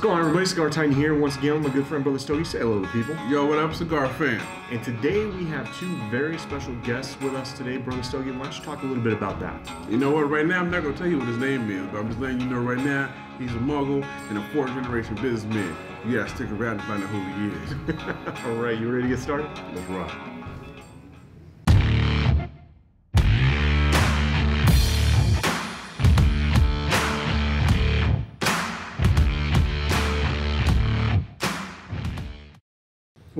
What's going on, everybody? Cigar Titan here once again with my good friend Brotha Stogie. Say hello to people. Yo, what up, cigar fan? And today we have two very special guests with us today, Brotha Stogie. Why don't you talk a little bit about that? You know what? Right now, I'm not gonna tell you what his name is, but I'm just letting you know right now he's a mogul and a fourth generation businessman. You gotta stick around to find out who he is. All right, you ready to get started? Let's rock.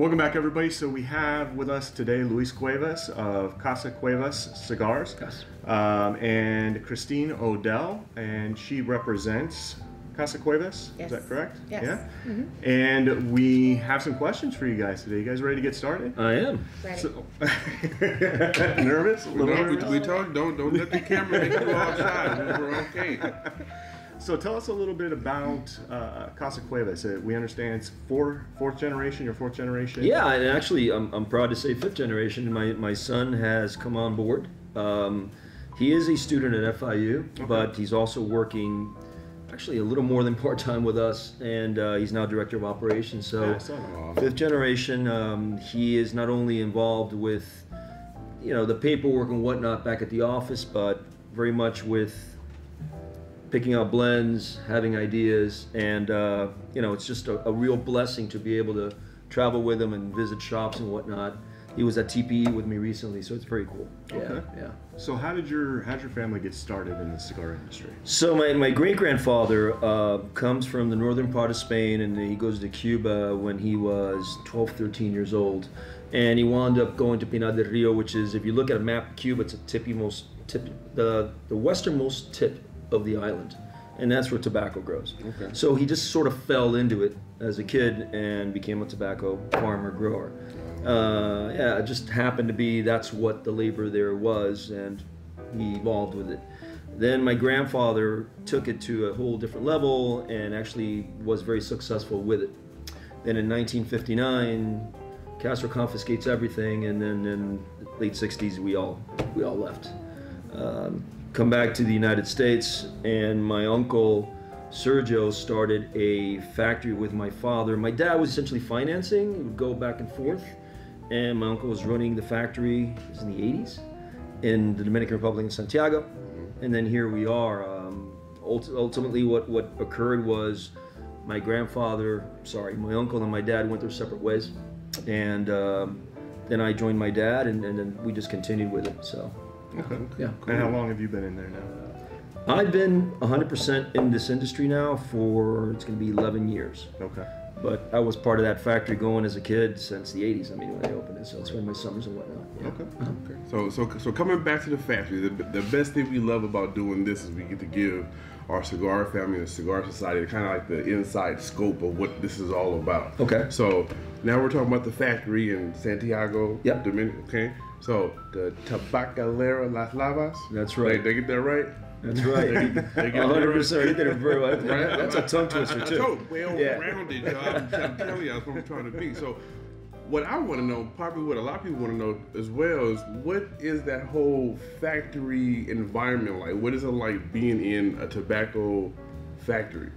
Welcome back, everybody. So we have with us today Luis Cuevas of Casa Cuevas Cigars, Yes. um, and Christine Odell, and she represents Casa Cuevas. Yes. Is that correct? Yes. Yeah. Mhm. And we have some questions for you guys today. You guys ready to get started? I am. Ready. So, nervous? A We, little don't, nervous? we, we told don't don't let the camera make you all shy. We're okay. So tell us a little bit about uh, Casa Cuevas. Uh, we understand it's four, fourth generation, your fourth generation. Yeah, and actually, I'm, I'm proud to say fifth generation. My, my son has come on board. Um, he is a student at FIU, but he's also working actually a little more than part time with us, and uh, he's now director of operations. So, Yeah, I saw that. fifth generation, um, he is not only involved with you know the paperwork and whatnot back at the office, but very much with picking out blends, having ideas, and uh, you know, it's just a, a real blessing to be able to travel with him and visit shops and whatnot. He was at TPE with me recently, so it's pretty cool. Yeah, Okay. yeah. So how did your how did your family get started in the cigar industry? So my, my great grandfather uh, comes from the northern part of Spain, and he goes to Cuba when he was 12, 13 years old, and he wound up going to Pinar del Rio, which is if you look at a map of Cuba, it's a tippy most tip the the westernmost tip of the island, and that's where tobacco grows. Okay. So he just sort of fell into it as a kid and became a tobacco farmer grower. Uh, yeah, it just happened to be that's what the labor there was, and he evolved with it. Then my grandfather took it to a whole different level and actually was very successful with it. Then in 1959, Castro confiscates everything, and then in the late 60s, we all we all left. Um, come back to the United States, and my uncle Sergio started a factory with my father. My dad was essentially financing; he would go back and forth, and my uncle was running the factory. It was in the 80s in the Dominican Republic in Santiago, and then here we are. Um, ult- ultimately, what what occurred was my grandfather, sorry, my uncle and my dad went their separate ways, and um, then I joined my dad, and, and then we just continued with it. So, Okay. yeah. And how long have you been in there now? I've been 100% in this industry now for it's going to be 11 years. Okay. But I was part of that factory going as a kid since the 80s. I mean, when they opened it, so it's been my summers and whatnot. Yeah. Okay. Uh-huh. Okay. So so so coming back to the factory, the, the best thing we love about doing this is we get to give our cigar family and cigar society kind of like the inside scope of what this is all about. Okay. So now we're talking about the factory in Santiago, Yep. Dominican. Okay. So the Tabacalera Las Lavas. That's right. they get that right. That's right. They get that 100%. You did it very well. That's a tongue twister, too. told well Yeah. rounded. I'm, I'm telling you, that's what I'm trying to be. So, what I want to know, probably what a lot of people want to know as well, is what is that whole factory environment like? What is it like being in a tobacco factory?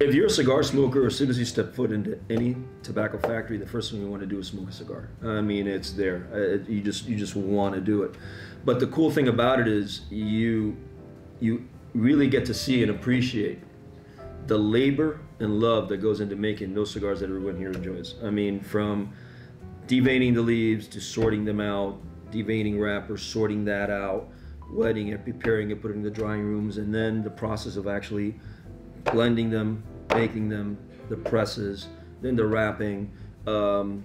If you're a cigar smoker, as soon as you step foot into any tobacco factory, the first thing you want to do is smoke a cigar. I mean, it's there. Uh, it- you just you just want to do it. But the cool thing about it is you you really get to see and appreciate the labor and love that goes into making those cigars that everyone here enjoys. I mean, from deveining the leaves to sorting them out, deveining wrappers, sorting that out, wetting it, preparing it, putting it in the drying rooms, and then the process of actually blending them, baking them, the presses, then the wrapping. Um,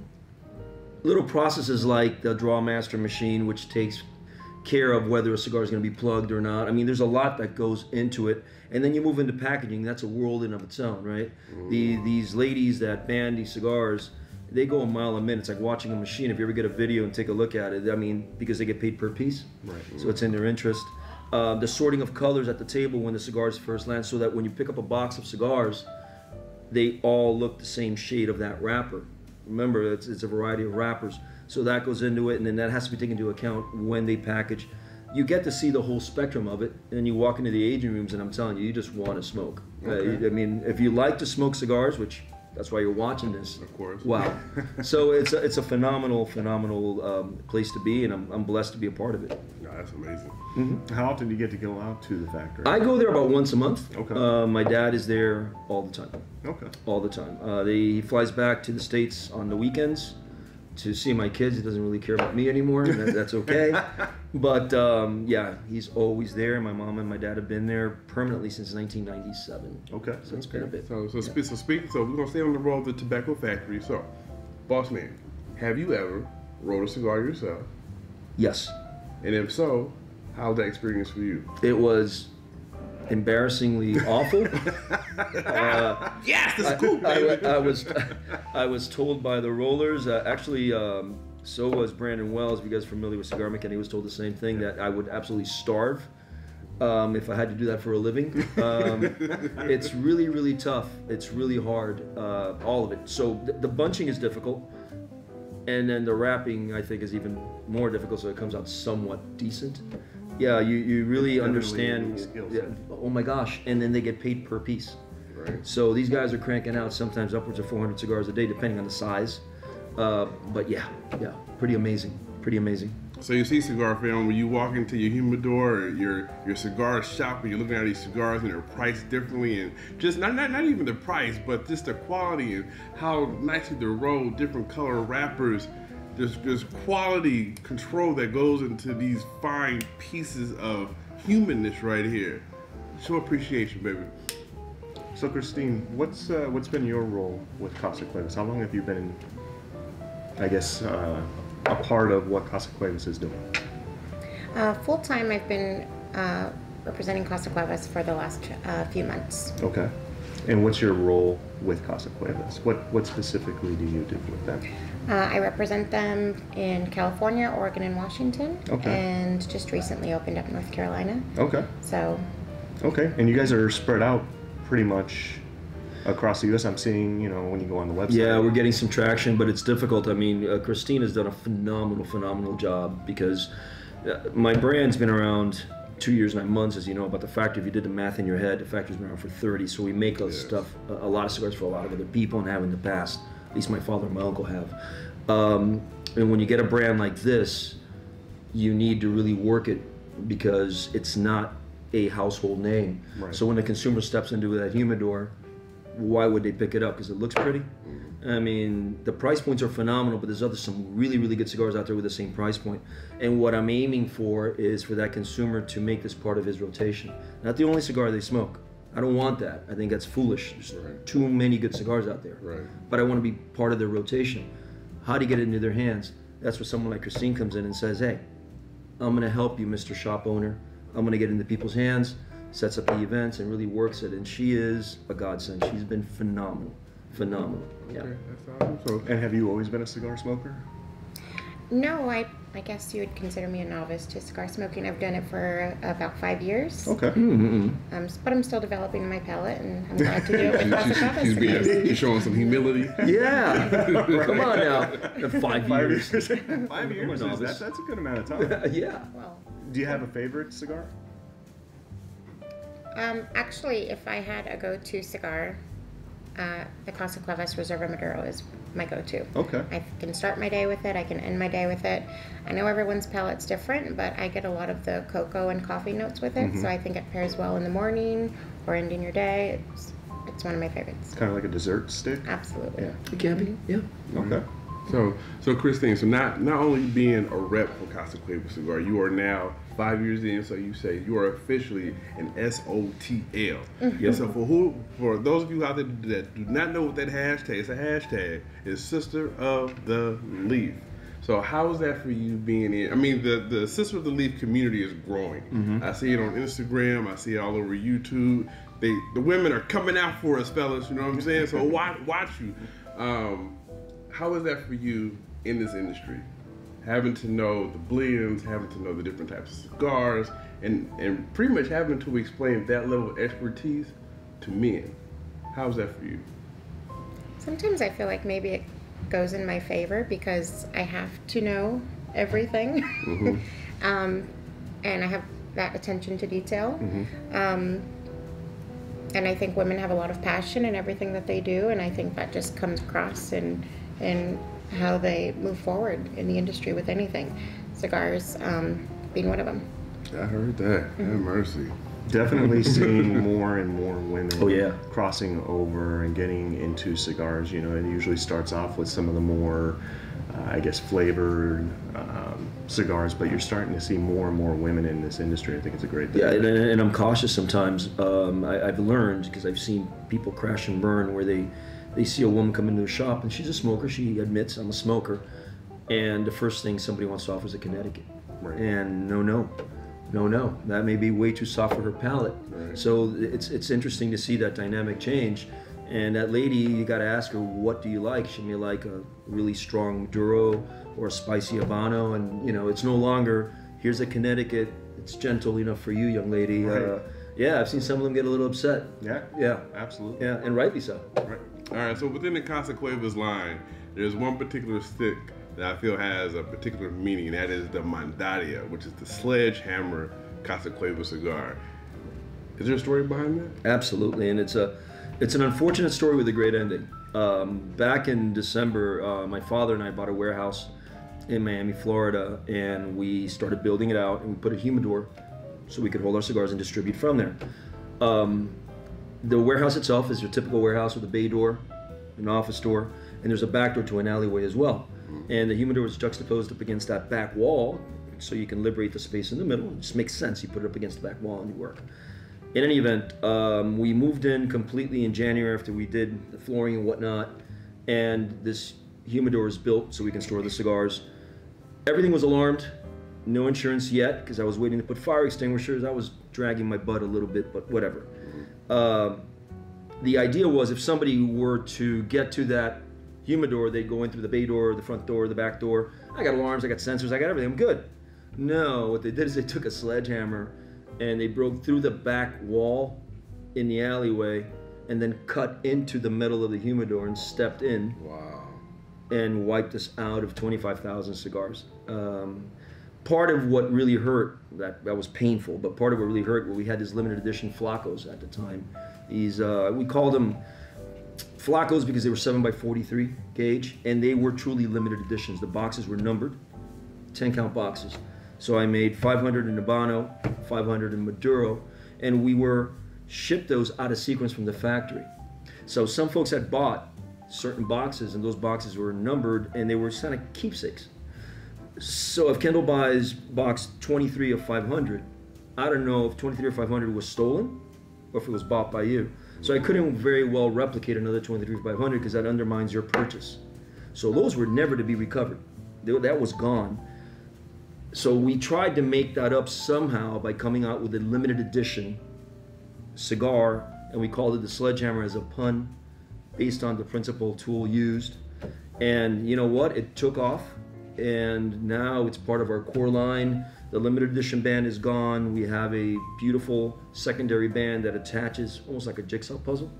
little processes like the draw master machine, which takes care of whether a cigar is going to be plugged or not. I mean, there's a lot that goes into it. And then you move into packaging. That's a world in of its own, right? The these ladies that band these cigars, they go a mile a minute. It's like watching a machine. If you ever get a video and take a look at it, I mean, because they get paid per piece, Right. so it's in their interest. Uh, the sorting of colors at the table when the cigars first land, so that when you pick up a box of cigars, they all look the same shade of that wrapper. Remember, it's, it's a variety of wrappers. So that goes into it, and then that has to be taken into account when they package. You get to see the whole spectrum of it, and then you walk into the aging rooms, and I'm telling you, you just want to smoke. Okay. Uh, I mean, if you like to smoke cigars, which that's why you're watching this. Of course. Wow. so it's a, it's a phenomenal, phenomenal um, place to be, and I'm, I'm blessed to be a part of it. Yeah, that's amazing. How often do you get to go out to the factory? I go there about once a month. Okay. Uh, my dad is there all the time. okay. all the time. Uh, they, he flies back to the states on the weekends to see my kids. He doesn't really care about me anymore. and That, that's okay. but um, yeah, he's always there. My mom and my dad have been there permanently since 1997. Okay. So it's been a bit. So, so, spe- so speak. So we're gonna stay on the road of the tobacco factory. So, boss man, have you ever rolled a cigar yourself? Yes, And if so, how was that experience for you? it was embarrassingly awful. uh, Yes, the I, scoop, I- baby. I was I was told by the rollers. Uh, actually, um, so was Brandon Wells. If you guys are familiar with Cigar Mechanic, he was told the same thing that I would absolutely starve um, if I had to do that for a living. Um, it's really really tough. It's really hard. Uh, all of it. So th- the bunching is difficult. And then the wrapping, I think, is even more difficult, so it comes out somewhat decent. Yeah, you, you really understand. yeah, oh my gosh! And then they get paid per piece. right. So these guys are cranking out sometimes upwards of 400 cigars a day, depending on the size. Uh, but yeah, yeah, pretty amazing, pretty amazing. So you see cigar film when you walk into your humidor or your your cigar shop and you're looking at these cigars and they're priced differently and just not not, not even the price but just the quality and how nicely they're rolled, different color wrappers. There's there's quality control that goes into these fine pieces of humanness right here. Show appreciation, baby. So Christine, what's uh, what's been your role with Casa Cuevas? How long have you been, I guess, uh, a part of what Casa Cuevas is doing? Uh, Full time, I've been uh, representing Casa Cuevas for the last uh, few months. Okay. And what's your role with Casa Cuevas? What what specifically do you do with them? Uh, I represent them in California, Oregon, and Washington, Okay. and just recently opened up North Carolina. Okay. So, Okay. And you guys are spread out pretty much across the U.S. I'm seeing, you know, when you go on the website. Yeah, we're getting some traction, but it's difficult. I mean, uh, Christine has done a phenomenal, phenomenal job because uh, my brand's been around two years nine months, as you know. About the factory, if you did the math in your head, the factory's been around for 30. So we make a Yes. stuff, a, a lot of cigars for a lot of other people, and have in the past. At least my father and my uncle have. Um, and when you get a brand like this, you need to really work it because it's not a household name. Right. So when the consumer steps into that humidor, why would they pick it up? Because it looks pretty. Mm-hmm. I mean, the price points are phenomenal, but there's other some really, really good cigars out there with the same price point. And what I'm aiming for is for that consumer to make this part of his rotation. Not the only cigar they smoke. I don't want that. I think that's foolish. There's Right. too many good cigars out there. Right. But I want to be part of their rotation. How do you get it into their hands? That's where someone like Christine comes in and says, "Hey, I'm going to help you, Mr. Shop Owner. I'm going to get into people's hands." Sets up the events and really works it. And she is a godsend. She's been phenomenal, phenomenal. Yeah. Okay, that's awesome. So And have you always been a cigar smoker? no, I, I guess you would consider me a novice to cigar smoking. I've done it for about five years, Okay. Mm-mm. um, but I'm still developing my palate, and I'm glad to do it with Costa she's, she's, being, she's showing some humility. Yeah. Come on now. Five Five years. years. Five years. on, Is that, that's a good amount of time. yeah. Well, Do you have a favorite cigar? Um, actually, if I had a go-to cigar, uh, the Casa Cuevas Reserva Maduro is my go-to. Okay. I can start my day with it. I can end my day with it. I know everyone's palate's different, but I get a lot of the cocoa and coffee notes with it, so I think it pairs well in the morning or ending your day. It's it's one of my favorites. Kind of like a dessert stick. Absolutely. Yeah. It can be. Yeah. Okay. So, so Christine, so not not only being a rep for Casa Cuevas Cigar, you are now five years in. So you say you are officially an SOTL. Yeah. So for who, for those of you out there that do not know what that hashtag, it's a hashtag. Is Sister of the Leaf. So how is that for you being in? I mean, the the Sister of the Leaf community is growing. I see it on Instagram. I see it all over YouTube. They the women are coming out for us, fellas. You know what I'm saying? So watch watch you. Um, how is that for you in this industry? Having to know the blends, having to know the different types of cigars, and and pretty much having to explain that level of expertise to men. How's that for you? Sometimes I feel like maybe it goes in my favor because I have to know everything. um, and I have that attention to detail. Um, and I think women have a lot of passion in everything that they do, and I think that just comes across in in how they move forward in the industry with anything, cigars um, being one of them. I heard that. Have mercy. Definitely seeing more and more women Oh, yeah. crossing over and getting into cigars. You know, it usually starts off with some of the more, uh, I guess, flavored um, cigars, but you're starting to see more and more women in this industry. I think it's a great thing. Yeah, and, and I'm cautious sometimes. Um, I, I've learned because I've seen people crash and burn where they they see a woman come into a shop and she's a smoker. She admits I'm a smoker, and the first thing somebody wants to offer is a Connecticut. Right. And no, no, no, no. That may be way too soft for her palate. Right. So it's it's interesting to see that dynamic change. And that lady, you got to ask her, what do you like? She may like a really strong Maduro or a spicy Habano, and you know, it's no longer here's a Connecticut. It's gentle enough for you, young lady. Uh, yeah, I've seen some of them get a little upset. Yeah, Yeah, absolutely. yeah, and rightly so. Right. All right, so within the Casa Cuevas line, there's one particular stick that I feel has a particular meaning, that is the Mandarria, which is the sledgehammer Casa Cuevas cigar. Is there a story behind that? Absolutely, and it's a it's an unfortunate story with a great ending. Um, back in December, uh, my father and I bought a warehouse in Miami, Florida, and we started building it out, and we put a humidor so we could hold our cigars and distribute from there. Um, the warehouse itself is your typical warehouse with a bay door, an office door, and there's a back door to an alleyway as well. And the humidor is juxtaposed up against that back wall, so you can liberate the space in the middle. It just makes sense. You put it up against the back wall and you work. In any event, um, we moved in completely in January after we did the flooring and whatnot, and this humidor is built so we can store the cigars. Everything was alarmed. No insurance yet because I was waiting to put fire extinguishers. I was dragging my butt a little bit, but whatever. Um, the idea was if somebody were to get to that humidor, they'd go in through the bay door, the front door, the back door. I got alarms, I got sensors, I got everything. I'm good. No, what they did is they took a sledgehammer and they broke through the back wall in the alleyway and then cut into the middle of the humidor and stepped in Wow. and wiped us out of 25,000 cigars. Um, part of what really hurt, that, that was painful, but part of what really hurt, well, we had these limited edition flacos at the time. These, uh, we called them flacos because they were 7 by 43 gauge, and they were truly limited editions. The boxes were numbered, 10 count boxes. So I made 500 in Habano, 500 in Maduro, and we were shipped those out of sequence from the factory. So some folks had bought certain boxes, and those boxes were numbered, and they were kind of keepsakes. So if Kendall buys box 23 of 500, I don't know if 23 or 500 was stolen or if it was bought by you. So I couldn't very well replicate another 23 or 500 because that undermines your purchase. So those were never to be recovered. That was gone. So we tried to make that up somehow by coming out with a limited edition cigar, and we called it the Sledgehammer as a pun based on the principal tool used. And you know what? It took off, and now it's part of our core line. The limited edition band is gone. We have a beautiful secondary band that attaches almost like a jigsaw puzzle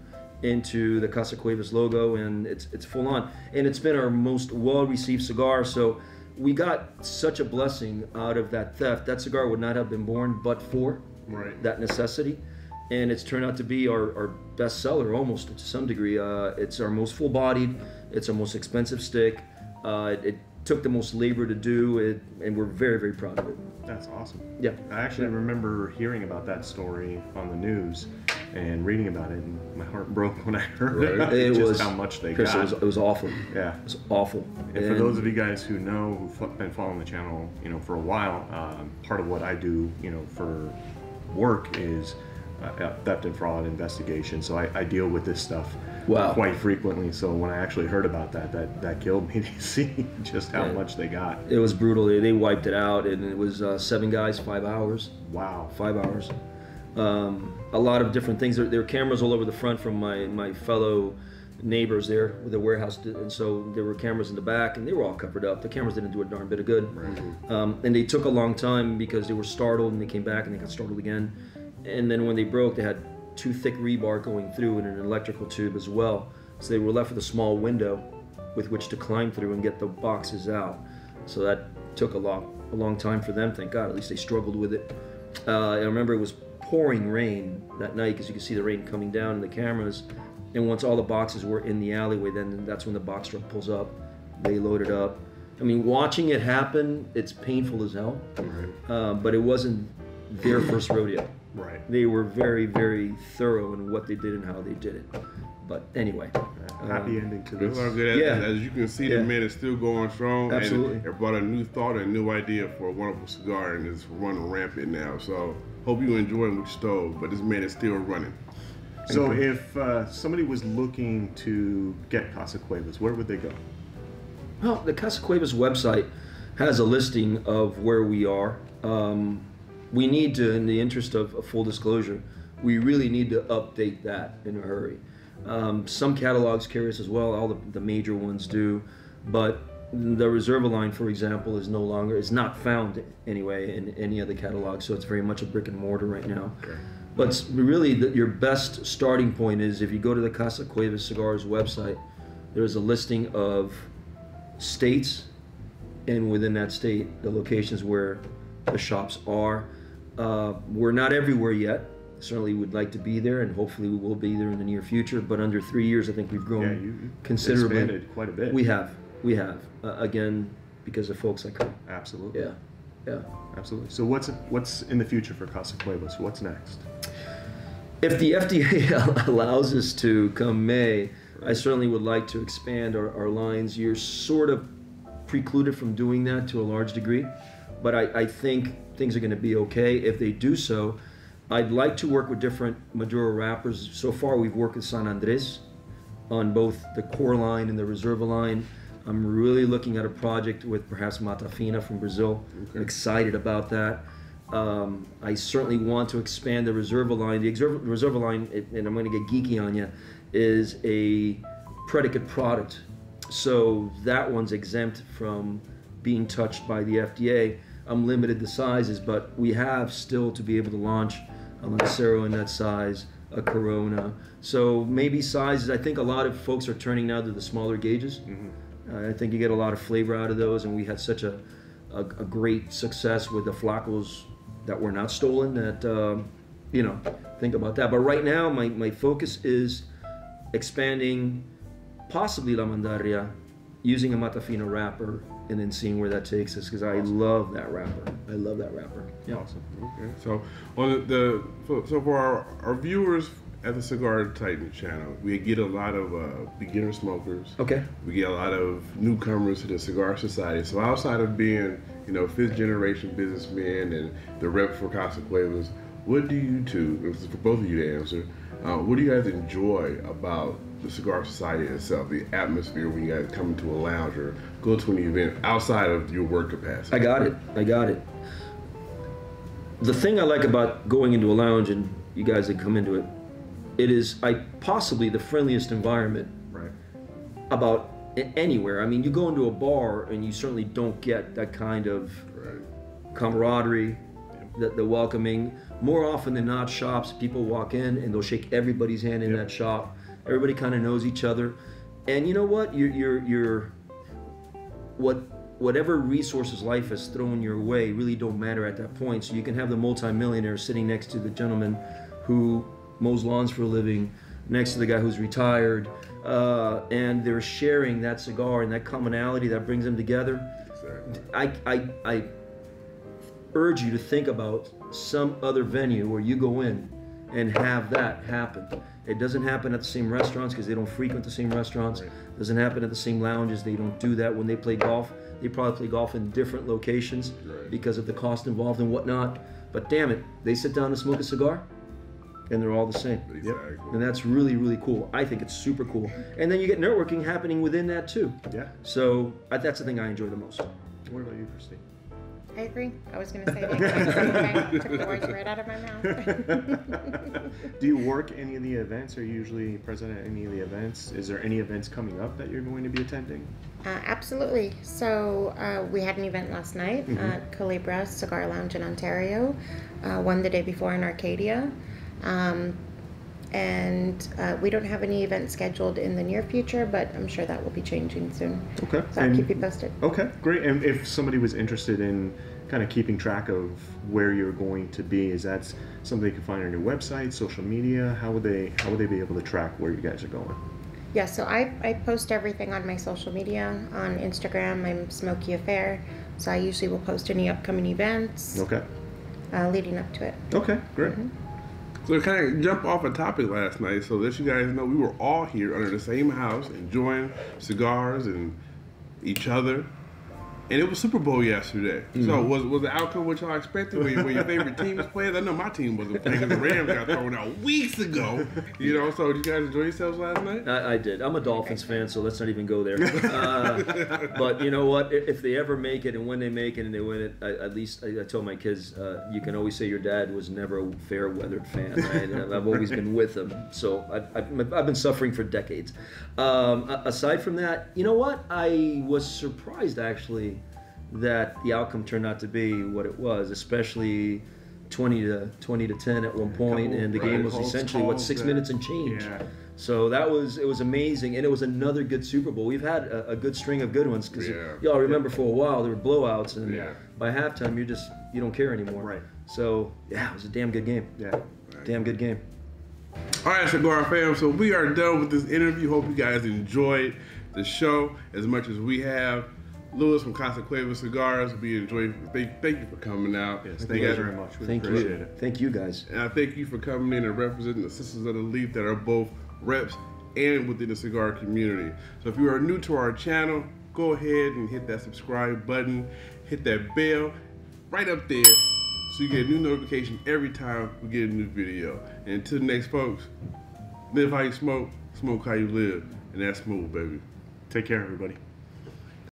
into the Casa Cuevas logo, and it's it's full on. And it's been our most well-received cigar. So we got such a blessing out of that theft. That cigar would not have been born but for Right. that necessity. And it's turned out to be our, our best seller almost to some degree. Uh, it's our most full bodied, it's our most expensive stick. Uh, it, it took the most labor to do it, and we're very, very proud of it. That's awesome. Yeah. I actually remember hearing about that story on the news and reading about it, and my heart broke when I heard Right. It just was how much they Chris, got. It was, it was awful. yeah. It was awful. And for those of you guys who know, who've been following the channel, you know, for a while, um, part of what I do, you know, for work is uh, uh, theft and fraud investigation. So I, I deal with this stuff Wow. quite frequently. So when I actually heard about that, that that killed me to see just how Yeah. much they got. it was brutal. They, they wiped it out, and it was uh, seven guys, five hours. Wow. five hours. Um, a lot of different things. There, there were cameras all over the front from my, my fellow neighbors there with the warehouse, and so there were cameras in the back, and they were all covered up. The cameras didn't do a darn bit of good. Um, and they took a long time because they were startled, and they came back and they got startled again. And then when they broke, they had two thick rebar going through and an electrical tube as well. So they were left with a small window with which to climb through and get the boxes out. So that took a long, a long time for them. Thank God. At least they struggled with it. Uh, I remember it was pouring rain that night because you could see the rain coming down in the cameras. And once all the boxes were in the alleyway, then that's when the box truck pulls up. They load it up. I mean, watching it happen, it's painful as hell. Right. Uh, but it wasn't their first rodeo. Right. They were very, very thorough in what they did and how they did it. But anyway, Happy um, ending to this. good. As, Yeah. as you can see, Yeah. the man is still going strong. Absolutely. And it brought a new thought and a new idea for a wonderful cigar and it's running rampant now. So hope you enjoy what you stole, but this man is still running. So if uh, somebody was looking to get Casa Cuevas, where would they go? Well, the Casa Cuevas website has a listing of where we are. Um, we need to, in the interest of, of full disclosure, we really need to update that in a hurry. Um, some catalogs carry us as well, all the, the major ones do, but the Reserva line, for example, is no longer, is not found anyway in any of the catalogs, so it's very much a brick and mortar right now. But really, the, your best starting point is if you go to the Casa Cuevas Cigars website, there's a listing of states, and within that state, the locations where the shops are. Uh, we're not everywhere yet. Certainly, would like to be there, and hopefully, we will be there in the near future. But under three years, I think we've grown Yeah, you considerably. expanded quite a bit. We have, we have. Uh, again, because of folks like her. Absolutely. Yeah, yeah. Absolutely. So what's what's in the future for Casa Cuevas? What's next? If the FDA allows us to come May, I certainly would like to expand our, our lines. You're sort of precluded from doing that to a large degree, but I, I think things are going to be okay. If they do so, I'd like to work with different Maduro wrappers. So far, we've worked with San Andres on both the core line and the Reserva line. I'm really looking at a project with perhaps Mata Fina from Brazil. I'm excited about that. Um, I certainly want to expand the Reserva line. The Reserva, line, and I'm going to get geeky on you, is a predicate product. So that one's exempt from being touched by the FDA. I'm limited to sizes, but we have still to be able to launch a Lancero in that size, a Corona. So maybe sizes. I think a lot of folks are turning now to the smaller gauges. Uh, I think you get a lot of flavor out of those, and we had such a, a, a great success with the flacos that were not stolen. That um, you know, think about that. But right now, my, my focus is expanding, possibly La Mandarria, using a Mata Fina wrapper, and then seeing where that takes us. Because I love that wrapper. I love that wrapper. Yeah. Awesome. Okay. So on the, the so, so for our, our viewers at the Cigar Titan channel, we get a lot of uh, beginner smokers. Okay. We get a lot of newcomers to the Cigar Society. So outside of being, you know, fifth generation businessmen and the rep for Casa Cuevas, what do you two, for both of you to answer, uh, what do you guys enjoy about the Cigar Society itself, the atmosphere when you guys come into a lounge or go to an event outside of your work capacity? I got it. I got it. The thing I like about going into a lounge and you guys that come into it, it is I possibly the friendliest environment Right. about anywhere. I mean, you go into a bar and you certainly don't get that kind of Right. camaraderie, the, the welcoming. More often than not, shops people walk in and they'll shake everybody's hand in that shop. Everybody kind of knows each other, and you know what? You're you're you're what whatever resources life has thrown your way really don't matter at that point. So you can have the multimillionaire sitting next to the gentleman who mows lawns for a living, next to the guy who's retired, uh, and they're sharing that cigar and that commonality that brings them together. Exactly. I, I, I urge you to think about some other venue where you go in and have that happen. It doesn't happen at the same restaurants because they don't frequent the same restaurants. It doesn't happen at the same lounges. They don't do that when they play golf. They probably play golf in different locations Right. because of the cost involved and whatnot. But damn it, they sit down and smoke a cigar and they're all the same. Exactly. And that's really, really cool. I think it's super cool. And then you get networking happening within that too. Yeah. So uh, that's the thing I enjoy the most. What about you, Christine? I agree. I was going to say same thing. Took the words right out of my mouth. Do you work any of the events? Are you usually present at any of the events? Is there any events coming up that you're going to be attending? Uh, absolutely. So uh, we had an event last night at Calibra Cigar Lounge in Ontario. Uh, one the day before in Arcadia. Um, and uh, we don't have any events scheduled in the near future, but I'm sure that will be changing soon. Okay. So I'll And- keep you posted. Okay, great. And if somebody was interested in kind of keeping track of where you're going to be? Is that something they can find on your website, social media? How would they how would they be able to track where you guys are going? Yeah, so I, I post everything on my social media. On Instagram, I'm Smokey Affair. So I usually will post any upcoming events Okay. uh, leading up to it. Okay. Great. So kind of jump off a topic last night, so that you guys know, we were all here under the same house, enjoying cigars and each other. And it was Super Bowl yesterday. So was was the outcome what y'all expected? Were, were your favorite teams playing? I know my team wasn't playing because the Rams got thrown out weeks ago. You know, so did you guys enjoy yourselves last night? I, I did. I'm a Dolphins fan, so let's not even go there. Uh, but you know what? If they ever make it, and when they make it and they win it, I, at least I, I told my kids, uh, you can always say your dad was never a fair weathered fan. Right? I've always been with them, so I've, I've, I've been suffering for decades. Um, aside from that, you know what? I was surprised actually that the outcome turned out to be what it was, especially. 20 to 20 to 10 at one point, Couple, and the right, game was essentially what six that- minutes and change. Yeah. So that was it was amazing, and it was another good Super Bowl. We've had a, a good string of good ones because Yeah. y'all remember for a while there were blowouts, and Yeah. by halftime you just you don't care anymore. Right. So yeah, it was a damn good game. Yeah. Damn good game. All right, Cigar fam. So we are done with this interview. Hope you guys enjoyed the show as much as we have. Luis from Casa Cuevas Cigars, we enjoy. Thank, thank you for coming out. Yes. Thank you guys very much. We Thank appreciate you. it. Thank you guys. And I thank you for coming in and representing the Sisters of the Leaf that are both reps and within the cigar community. So if you are new to our channel, go ahead and hit that subscribe button, hit that bell right up there so you get a new notification every time we get a new video. And until next, folks, live how you smoke, smoke how you live, and that's smooth, baby. Take care, everybody.